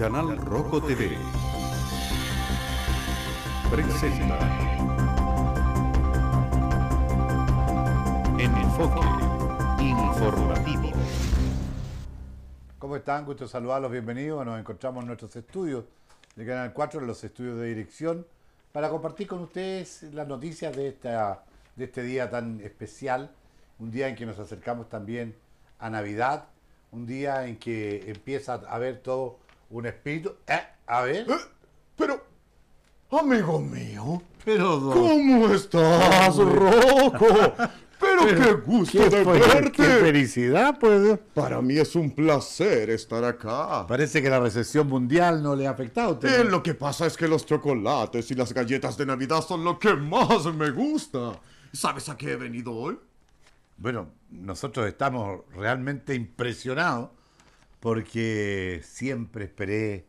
Canal Rojo TV presenta Enfoque Informativo. ¿Cómo están? Gusto saludarlos, bienvenidos. Nos encontramos en nuestros estudios de Canal 4, en los estudios de dirección, para compartir con ustedes las noticias de, esta, de este día tan especial, un día en que nos acercamos también a Navidad, un día en que empieza a haber todo un espíritu. Eh, a ver. Eh, Pero, amigo mío, Pero, don- ¿cómo estás, Rocco? Pero, qué gusto ¿Qué de verte. ¡Qué felicidad, pues! Para mí es un placer estar acá. Parece que la recesión mundial no le ha afectado a usted. Eh, lo que pasa es que los chocolates y las galletas de Navidad son lo que más me gusta. ¿Sabes a qué he venido hoy? Bueno, nosotros estamos realmente impresionados porque siempre esperé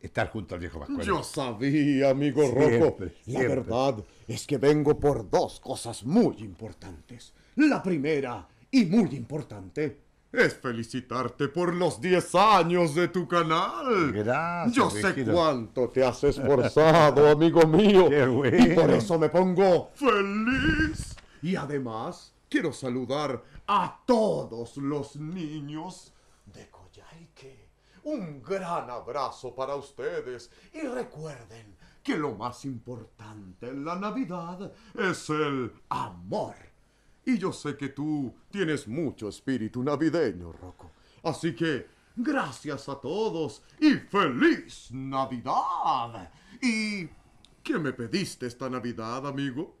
estar junto al viejo Pascual. Yo sabía, amigo Siempre, Rocco. La siempre. verdad es que vengo por dos cosas muy importantes. La primera, y muy importante, es felicitarte por los 10 años de tu canal. Gracias, Yo sé viejito. cuánto te has esforzado, amigo mío. Qué bueno. Y por eso me pongo feliz. Y además, quiero saludar a todos los niños de Coyhaique. Un gran abrazo para ustedes y recuerden que lo más importante en la Navidad es el amor. Y yo sé que tú tienes mucho espíritu navideño, Rocco. Así que gracias a todos y feliz Navidad. ¿Y qué me pediste esta Navidad, amigo?